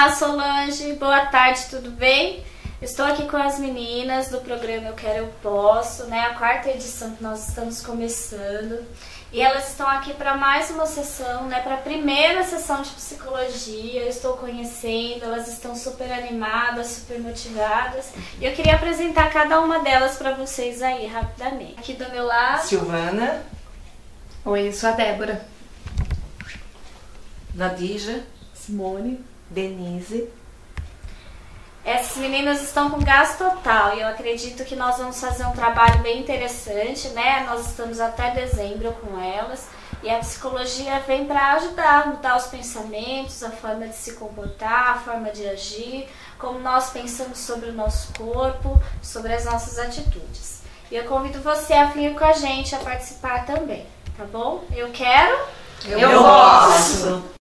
Olá, Solange. Boa tarde, tudo bem? Estou aqui com as meninas do programa Eu Quero Eu Posso, né? A quarta edição que nós estamos começando. E elas estão aqui para mais uma sessão, né? Para a primeira sessão de psicologia. Eu estou conhecendo, elas estão super animadas, super motivadas. E eu queria apresentar cada uma delas para vocês aí rapidamente. Aqui do meu lado, Silvana, Oi, eu sou a Débora. Nadija, Simone. Denise. Essas meninas estão com gás total e eu acredito que nós vamos fazer um trabalho bem interessante, né? Nós estamos até dezembro com elas e a psicologia vem para ajudar a mudar os pensamentos, a forma de se comportar, a forma de agir, como nós pensamos sobre o nosso corpo, sobre as nossas atitudes. E eu convido você a vir com a gente a participar também, tá bom? Eu quero. Eu, posso!